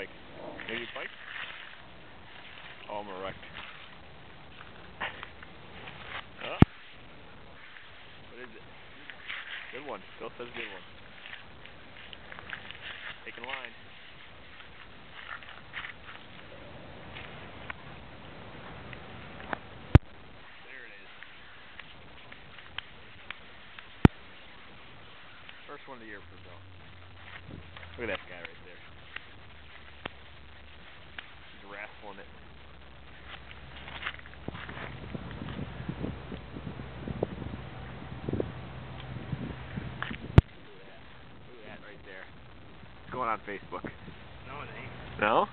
pike. Maybe pike? Oh, I'm erect. Huh? What is it? Good one. Still says good one. Taking line. There it is. First one of the year for Bill. Look at that guy right there. He's wrestling it. Look at that. Look at that right there. It's going on Facebook. No, it ain't. No?